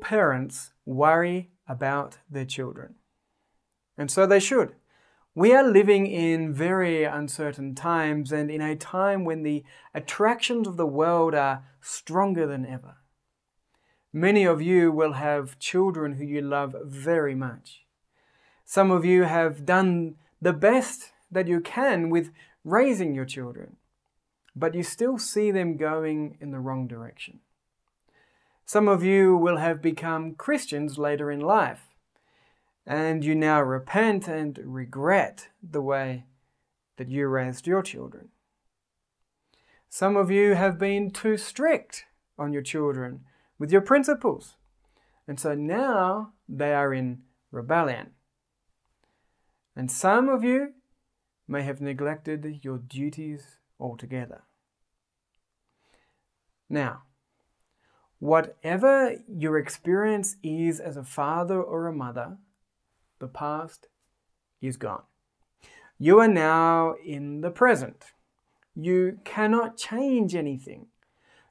parents worry about their children. And so they should. We are living in very uncertain times and in a time when the attractions of the world are stronger than ever. Many of you will have children who you love very much. Some of you have done the best that you can with raising your children, but you still see them going in the wrong direction. Some of you will have become Christians later in life and you now repent and regret the way that you raised your children. Some of you have been too strict on your children with your principles, and so now they are in rebellion. And some of you may have neglected your duties altogether. Now, whatever your experience is as a father or a mother, the past is gone. You are now in the present. You cannot change anything.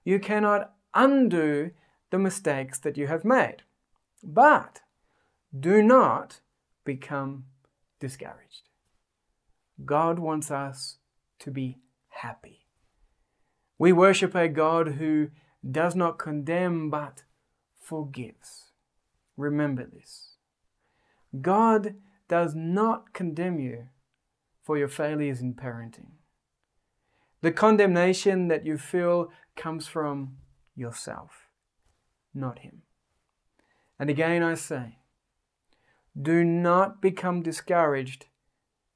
You cannot undo the mistakes that you have made. But do not become discouraged. God wants us to be happy. We worship a God who does not condemn but forgives. Remember this. God does not condemn you for your failures in parenting. The condemnation that you feel comes from yourself, not Him. And again, I say, do not become discouraged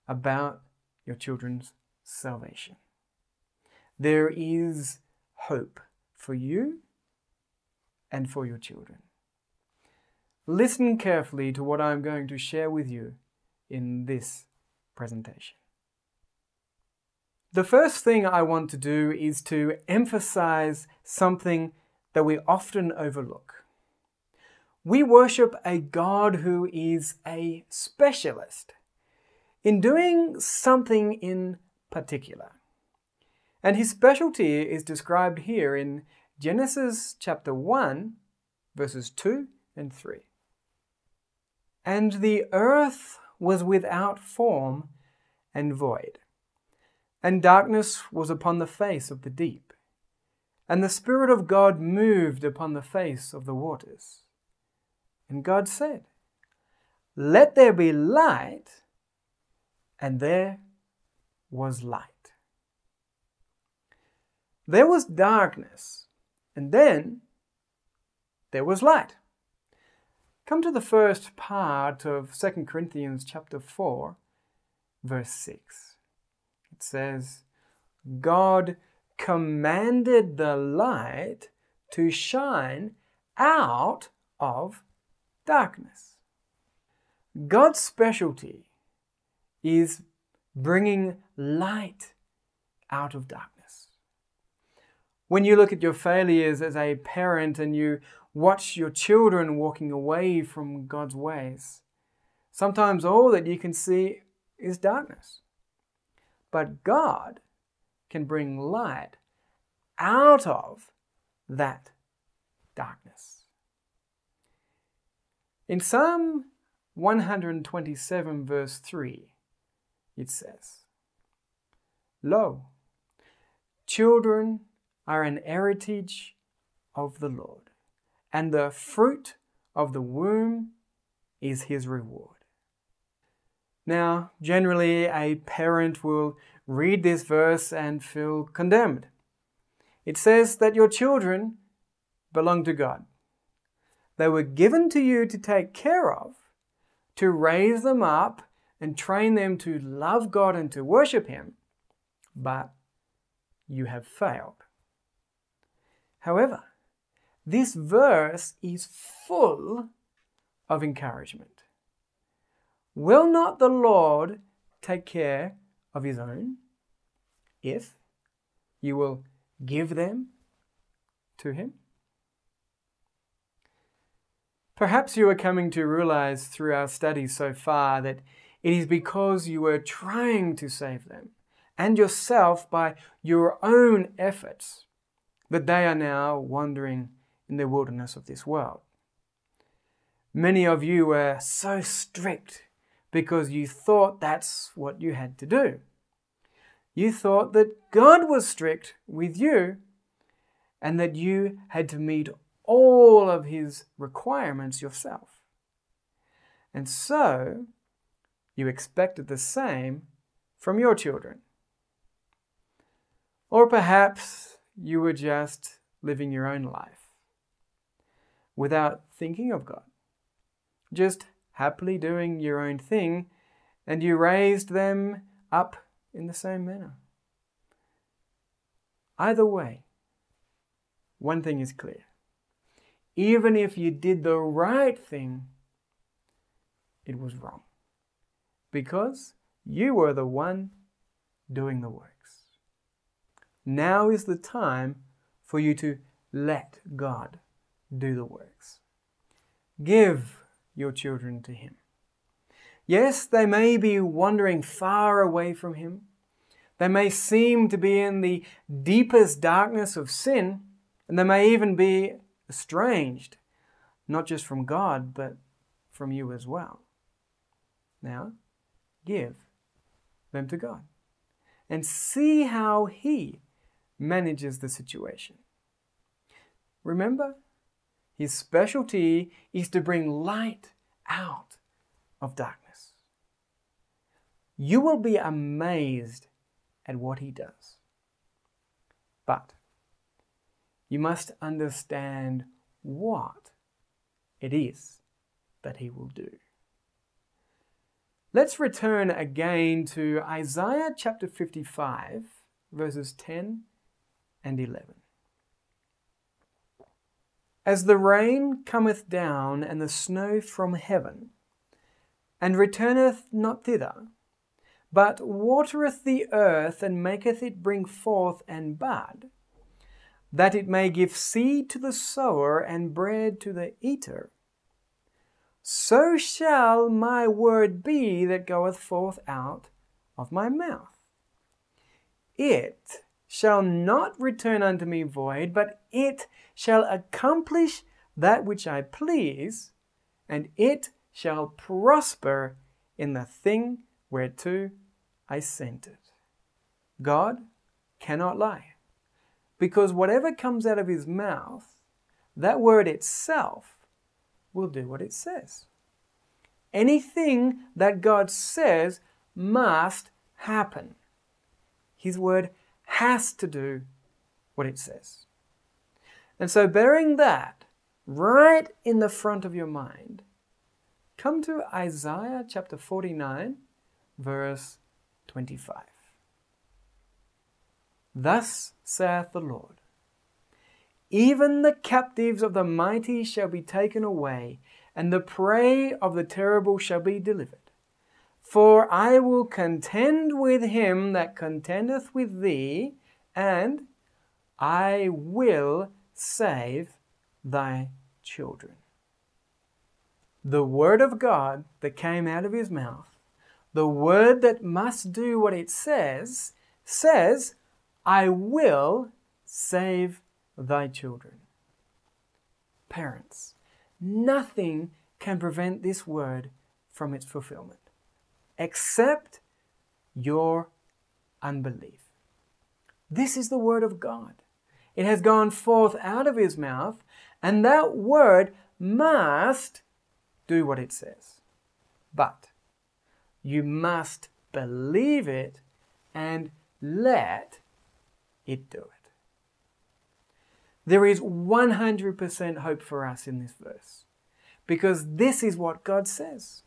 about your children's salvation. There is hope for you and for your children. Listen carefully to what I'm going to share with you in this presentation. The first thing I want to do is to emphasize something that we often overlook. We worship a God who is a specialist in doing something in particular. And his specialty is described here in Genesis chapter 1, verses 2 and 3. And the earth was without form and void, and darkness was upon the face of the deep, and the Spirit of God moved upon the face of the waters. And God said, Let there be light, and there was light. There was darkness, and then there was light. Come to the first part of 2 Corinthians chapter 4, verse 6. It says, God commanded the light to shine out of darkness. God's specialty is bringing light out of darkness. When you look at your failures as a parent and you watch your children walking away from God's ways. Sometimes all that you can see is darkness. But God can bring light out of that darkness. In Psalm 127, verse 3, it says, Lo, children are an heritage of the Lord and the fruit of the womb is his reward. Now, generally, a parent will read this verse and feel condemned. It says that your children belong to God. They were given to you to take care of, to raise them up and train them to love God and to worship Him, but you have failed. However, this verse is full of encouragement. Will not the Lord take care of his own if you will give them to him? Perhaps you are coming to realize through our studies so far that it is because you were trying to save them and yourself by your own efforts that they are now wandering in the wilderness of this world. Many of you were so strict because you thought that's what you had to do. You thought that God was strict with you and that you had to meet all of His requirements yourself. And so you expected the same from your children. Or perhaps you were just living your own life without thinking of God, just happily doing your own thing, and you raised them up in the same manner. Either way, one thing is clear. Even if you did the right thing, it was wrong. Because you were the one doing the works. Now is the time for you to let God do the works. Give your children to Him. Yes, they may be wandering far away from Him. They may seem to be in the deepest darkness of sin, and they may even be estranged, not just from God, but from you as well. Now, give them to God and see how He manages the situation. Remember, his specialty is to bring light out of darkness. You will be amazed at what he does. But you must understand what it is that he will do. Let's return again to Isaiah chapter 55, verses 10 and 11. As the rain cometh down and the snow from heaven, and returneth not thither, but watereth the earth and maketh it bring forth and bud, that it may give seed to the sower and bread to the eater, so shall my word be that goeth forth out of my mouth. It shall not return unto me void, but it shall accomplish that which I please, and it shall prosper in the thing whereto I sent it. God cannot lie, because whatever comes out of his mouth, that word itself will do what it says. Anything that God says must happen. His word has to do what it says. And so, bearing that right in the front of your mind, come to Isaiah chapter 49, verse 25. Thus saith the Lord Even the captives of the mighty shall be taken away, and the prey of the terrible shall be delivered. For I will contend with him that contendeth with thee, and I will save thy children. The word of God that came out of his mouth, the word that must do what it says, says, I will save thy children. Parents, nothing can prevent this word from its fulfillment except your unbelief. This is the word of God. It has gone forth out of his mouth, and that word must do what it says. But you must believe it and let it do it. There is 100% hope for us in this verse because this is what God says.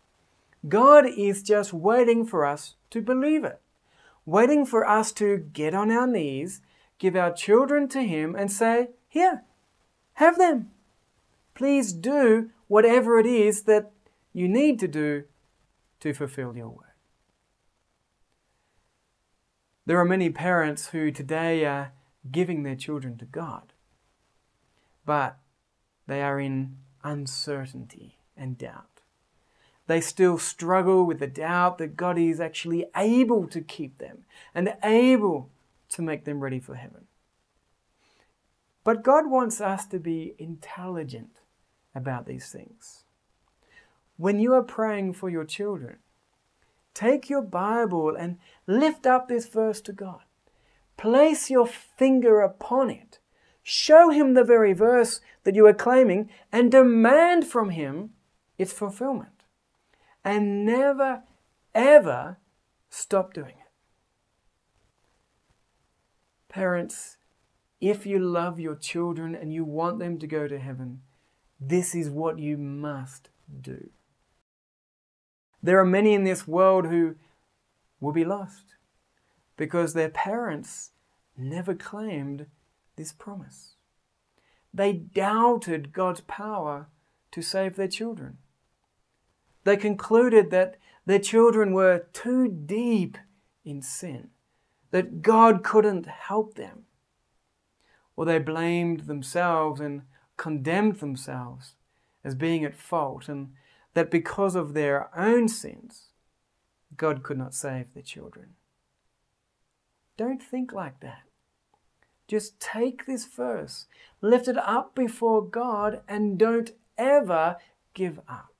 God is just waiting for us to believe it, waiting for us to get on our knees, give our children to Him, and say, Here, have them. Please do whatever it is that you need to do to fulfill your word. There are many parents who today are giving their children to God, but they are in uncertainty and doubt they still struggle with the doubt that God is actually able to keep them and able to make them ready for heaven. But God wants us to be intelligent about these things. when you are praying for your children, take your Bible and lift up this verse to God. Place your finger upon it. Show him the very verse that you are claiming and demand from him its fulfillment. And never, ever stop doing it. Parents, if you love your children and you want them to go to heaven, this is what you must do. There are many in this world who will be lost because their parents never claimed this promise. They doubted God's power to save their children. They concluded that their children were too deep in sin, that God couldn't help them. Or they blamed themselves and condemned themselves as being at fault, and that because of their own sins, God could not save their children. Don't think like that. Just take this verse, lift it up before God, and don't ever give up.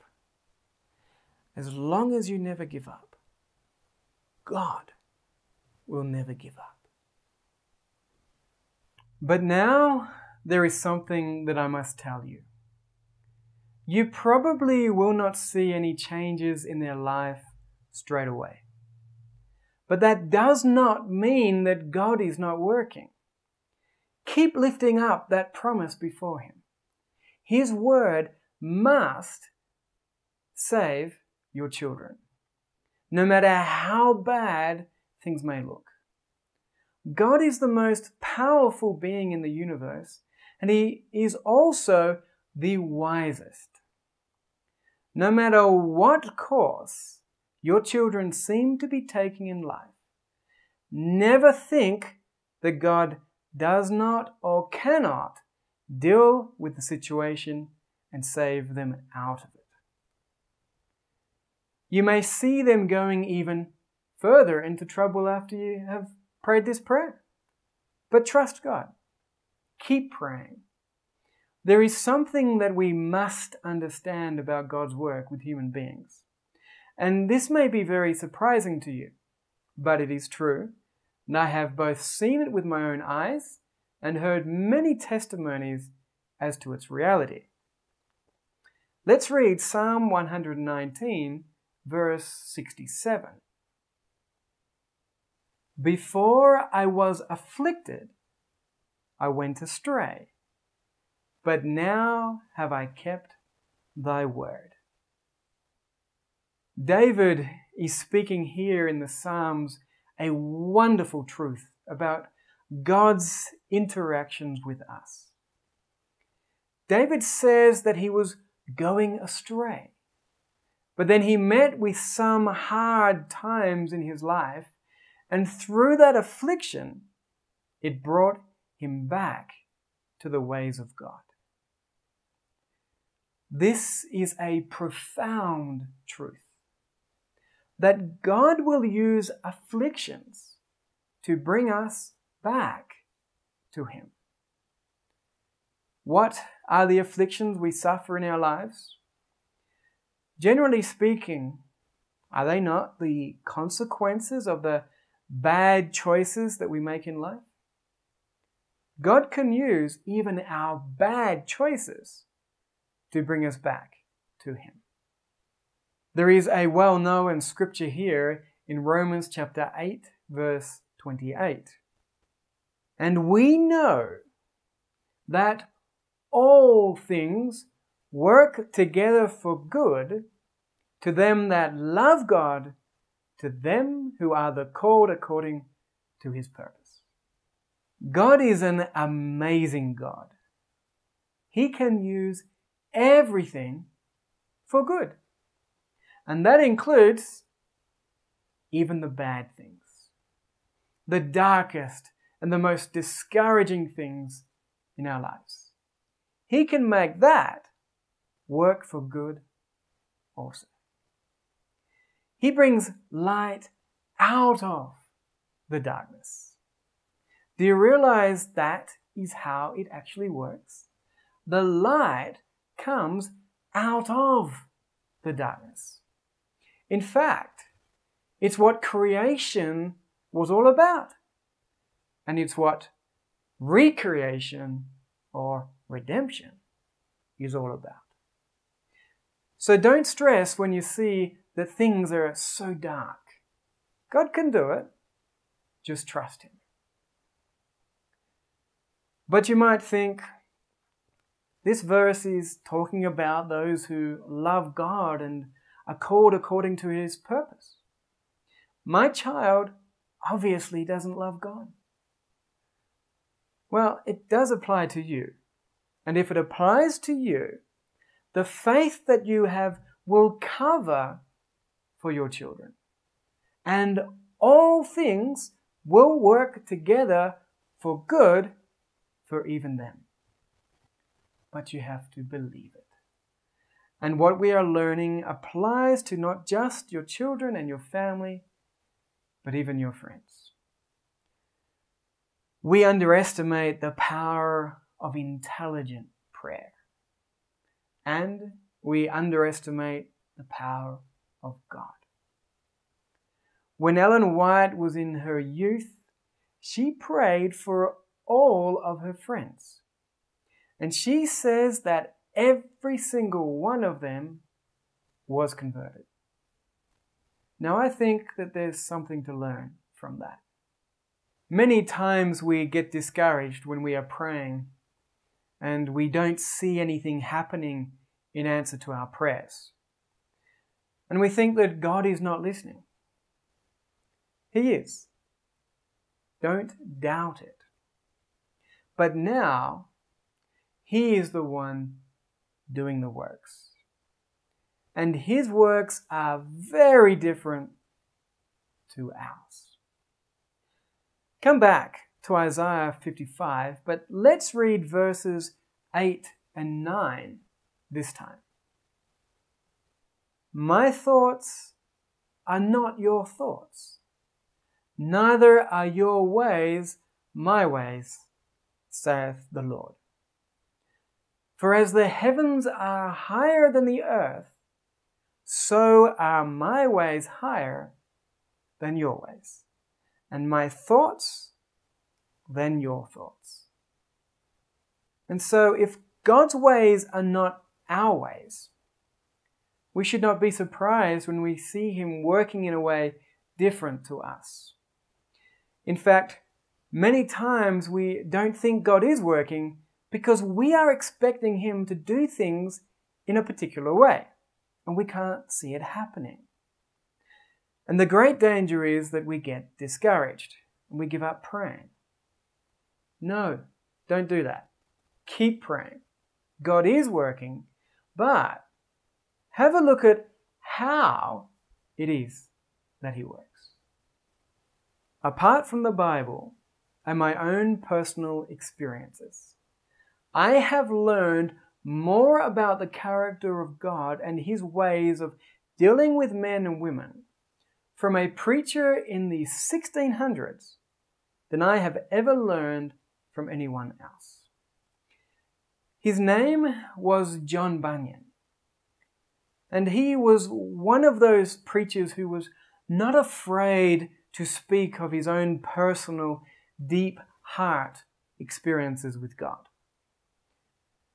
As long as you never give up, God will never give up. But now there is something that I must tell you. You probably will not see any changes in their life straight away. But that does not mean that God is not working. Keep lifting up that promise before Him. His word must save your children, no matter how bad things may look. God is the most powerful being in the universe, and He is also the wisest. No matter what course your children seem to be taking in life, never think that God does not or cannot deal with the situation and save them out of it. You may see them going even further into trouble after you have prayed this prayer. But trust God. Keep praying. There is something that we must understand about God's work with human beings. And this may be very surprising to you, but it is true and I have both seen it with my own eyes and heard many testimonies as to its reality. Let's read Psalm 119, verse 67. Before I was afflicted, I went astray, but now have I kept thy word. David is speaking here in the Psalms a wonderful truth about God's interactions with us. David says that he was going astray, but then he met with some hard times in his life, and through that affliction, it brought him back to the ways of God. This is a profound truth that God will use afflictions to bring us back to Him. What are the afflictions we suffer in our lives? Generally speaking, are they not the consequences of the bad choices that we make in life? God can use even our bad choices to bring us back to Him. There is a well known scripture here in Romans chapter 8, verse 28. And we know that all things work together for good to them that love God, to them who are the called according to his purpose. God is an amazing God. He can use everything for good. And that includes even the bad things, the darkest and the most discouraging things in our lives. He can make that work for good also. He brings light out of the darkness. Do you realize that is how it actually works? The light comes out of the darkness. In fact, it's what creation was all about. And it's what recreation or redemption is all about. So don't stress when you see that things are so dark. God can do it. Just trust Him. But you might think this verse is talking about those who love God and are called according to His purpose. My child obviously doesn't love God. Well, it does apply to you. And if it applies to you, the faith that you have will cover for your children. And all things will work together for good for even them. But you have to believe it. And what we are learning applies to not just your children and your family, but even your friends. We underestimate the power of intelligent prayer. And we underestimate the power of God. When Ellen White was in her youth, she prayed for all of her friends. And she says that every single one of them was converted. Now, I think that there's something to learn from that. Many times we get discouraged when we are praying and we don't see anything happening in answer to our prayers. And we think that God is not listening. He is. Don't doubt it. But now, He is the one doing the works. And His works are very different to ours. Come back to Isaiah 55, but let's read verses 8 and 9 this time. My thoughts are not your thoughts, neither are your ways my ways, saith the Lord. For as the heavens are higher than the earth, so are my ways higher than your ways, and my thoughts than your thoughts. And so, if God's ways are not our ways, we should not be surprised when we see Him working in a way different to us. In fact, many times we don't think God is working because we are expecting Him to do things in a particular way and we can't see it happening. And the great danger is that we get discouraged and we give up praying. No, don't do that. Keep praying. God is working, but have a look at how it is that He works. Apart from the Bible and my own personal experiences, I have learned more about the character of God and his ways of dealing with men and women from a preacher in the 1600s than I have ever learned from anyone else. His name was John Bunyan, and he was one of those preachers who was not afraid to speak of his own personal, deep heart experiences with God.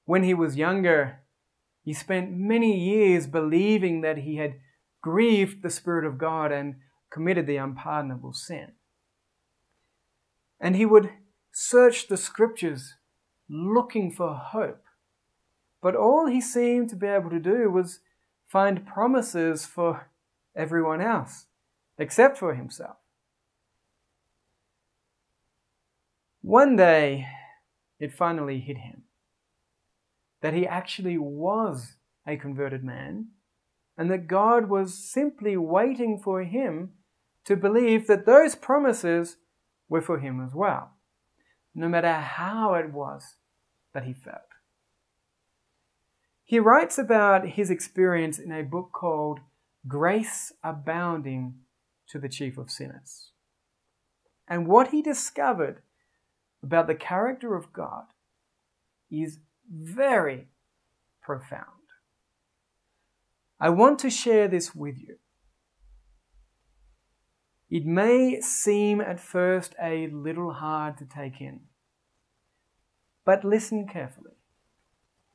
When he was younger, he spent many years believing that he had grieved the Spirit of God and committed the unpardonable sin. And he would search the scriptures looking for hope. But all he seemed to be able to do was find promises for everyone else, except for himself. One day, it finally hit him that he actually was a converted man and that God was simply waiting for him to believe that those promises were for him as well, no matter how it was that he felt. He writes about his experience in a book called Grace Abounding to the Chief of Sinners. And what he discovered about the character of God is very profound. I want to share this with you. It may seem at first a little hard to take in, but listen carefully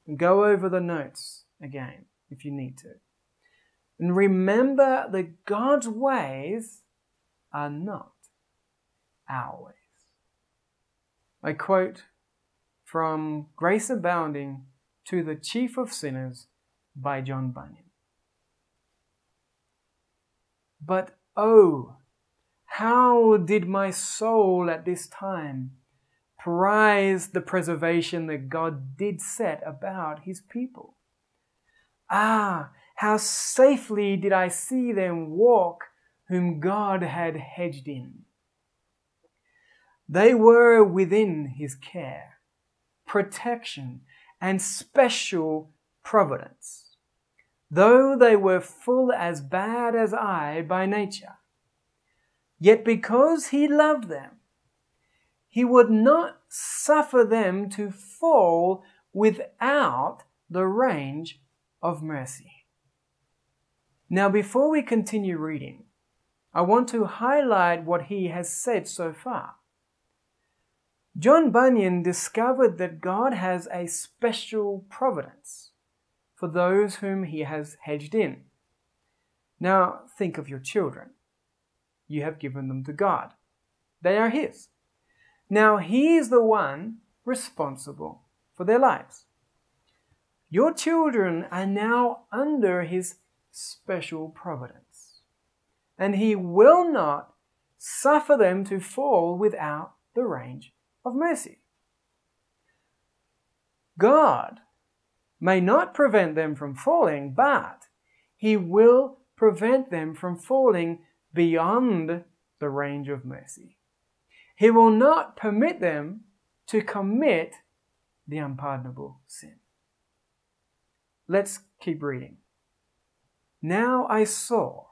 and go over the notes again if you need to. And remember that God's ways are not our ways. I quote from Grace Abounding to the Chief of Sinners by John Bunyan. But oh, how did my soul at this time prize the preservation that God did set about his people? Ah, how safely did I see them walk whom God had hedged in. They were within his care, protection, and special providence, though they were full as bad as I by nature. Yet because he loved them, he would not suffer them to fall without the range of mercy. Now, before we continue reading, I want to highlight what he has said so far. John Bunyan discovered that God has a special providence for those whom he has hedged in. Now, think of your children. You have given them to God. They are His. Now, He is the one responsible for their lives. Your children are now under His special providence, and He will not suffer them to fall without the range of mercy. God may not prevent them from falling, but He will prevent them from falling beyond the range of mercy. He will not permit them to commit the unpardonable sin. Let's keep reading. Now I saw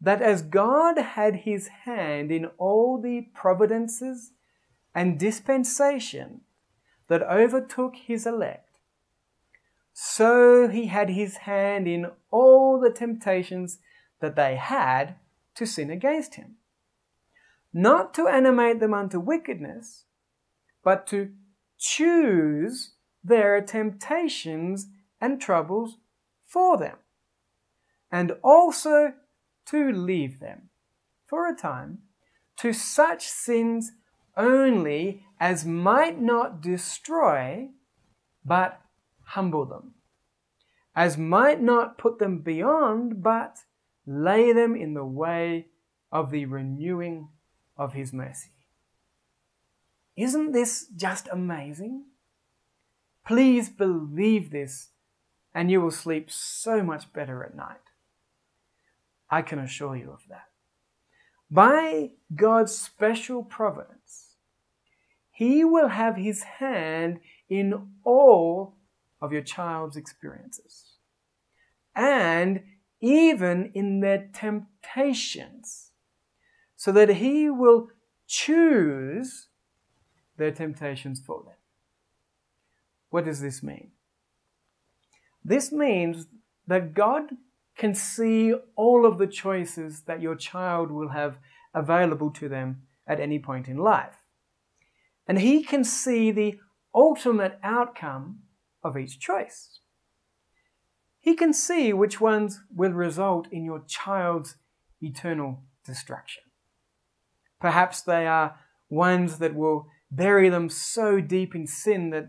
that as God had his hand in all the providences and dispensation that overtook his elect, so he had his hand in all the temptations that they had to sin against him. Not to animate them unto wickedness, but to choose their temptations and troubles for them, and also to leave them for a time to such sins only as might not destroy, but humble them, as might not put them beyond, but lay them in the way of the renewing of His mercy. Isn't this just amazing? Please believe this, and you will sleep so much better at night. I can assure you of that. By God's special providence, He will have His hand in all of your child's experiences. And even in their temptations, so that He will choose their temptations for them. What does this mean? This means that God can see all of the choices that your child will have available to them at any point in life. And He can see the ultimate outcome of each choice. He can see which ones will result in your child's eternal destruction. Perhaps they are ones that will bury them so deep in sin that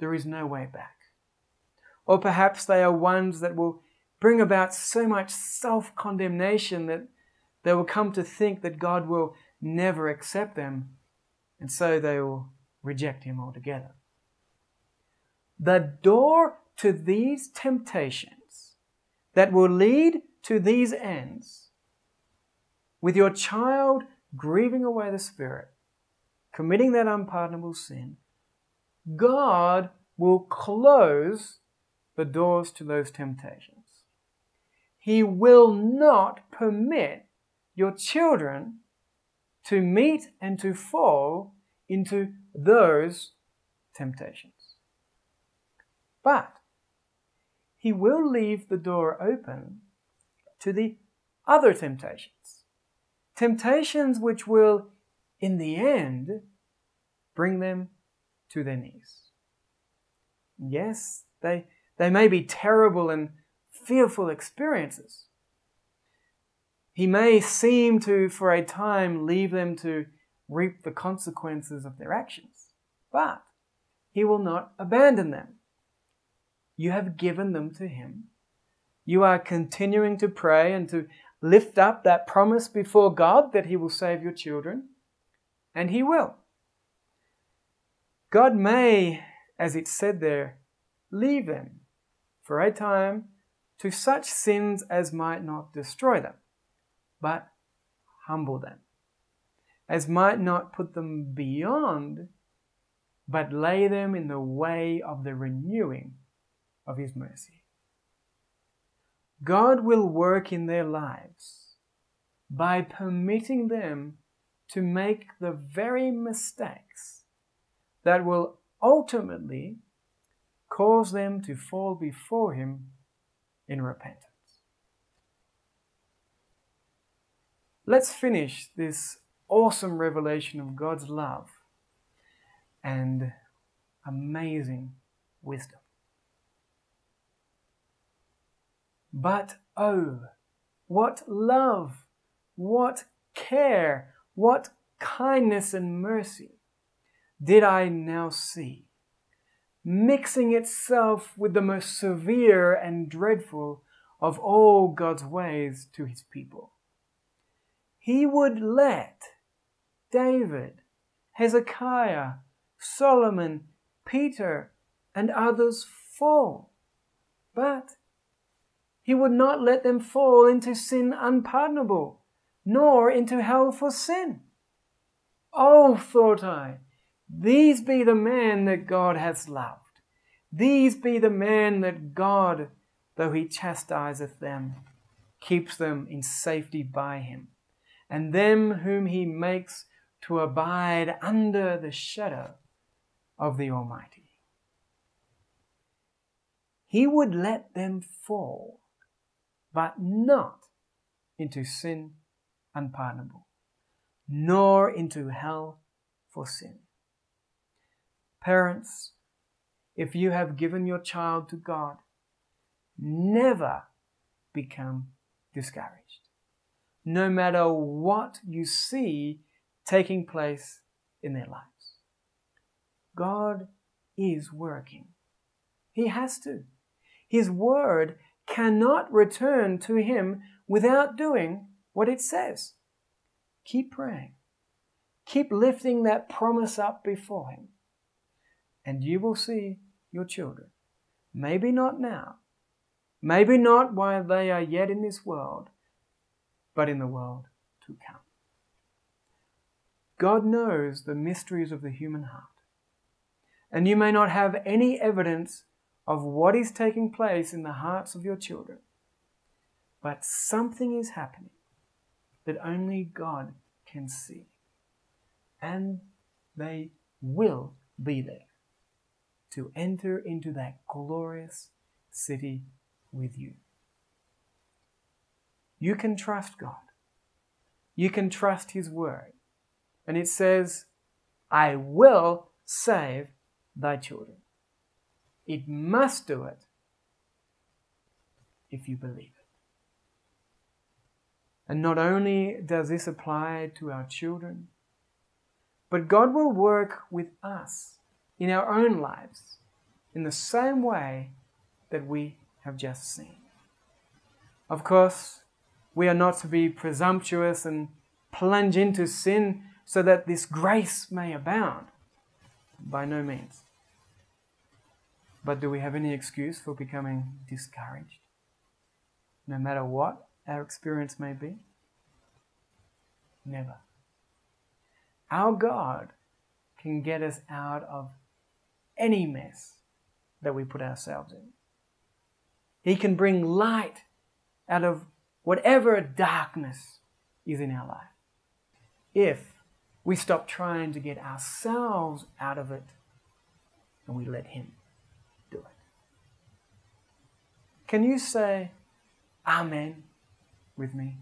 there is no way back. Or perhaps they are ones that will bring about so much self condemnation that they will come to think that God will never accept them, and so they will reject Him altogether. The door to these temptations that will lead to these ends, with your child grieving away the Spirit, committing that unpardonable sin, God will close the doors to those temptations. He will not permit your children to meet and to fall into those temptations. But He will leave the door open to the other temptations. Temptations which will, in the end, bring them to their knees. Yes, they, they may be terrible and fearful experiences. He may seem to, for a time, leave them to reap the consequences of their actions, but He will not abandon them. You have given them to Him. You are continuing to pray and to lift up that promise before God that He will save your children, and He will. God may, as it said there, leave them for a time to such sins as might not destroy them, but humble them, as might not put them beyond, but lay them in the way of the renewing of His mercy. God will work in their lives by permitting them to make the very mistakes that will ultimately cause them to fall before Him in repentance. Let's finish this awesome revelation of God's love and amazing wisdom. But oh, what love, what care, what kindness and mercy did I now see, mixing itself with the most severe and dreadful of all God's ways to his people. He would let David, Hezekiah, Solomon, Peter, and others fall, but he would not let them fall into sin unpardonable, nor into hell for sin. Oh, thought I, these be the men that God hath loved. These be the men that God, though he chastiseth them, keeps them in safety by him, and them whom he makes to abide under the shadow of the Almighty. He would let them fall but not into sin unpardonable, nor into hell for sin. Parents, if you have given your child to God, never become discouraged, no matter what you see taking place in their lives. God is working. He has to. His word cannot return to Him without doing what it says. Keep praying. Keep lifting that promise up before Him. And you will see your children. Maybe not now. Maybe not while they are yet in this world, but in the world to come. God knows the mysteries of the human heart. And you may not have any evidence of what is taking place in the hearts of your children. But something is happening that only God can see. And they will be there to enter into that glorious city with you. You can trust God. You can trust His word. And it says, I will save thy children. It must do it if you believe it. And not only does this apply to our children, but God will work with us in our own lives in the same way that we have just seen. Of course, we are not to be presumptuous and plunge into sin so that this grace may abound. By no means. But do we have any excuse for becoming discouraged? No matter what our experience may be? Never. Our God can get us out of any mess that we put ourselves in. He can bring light out of whatever darkness is in our life. If we stop trying to get ourselves out of it and we let Him. Can you say Amen with me?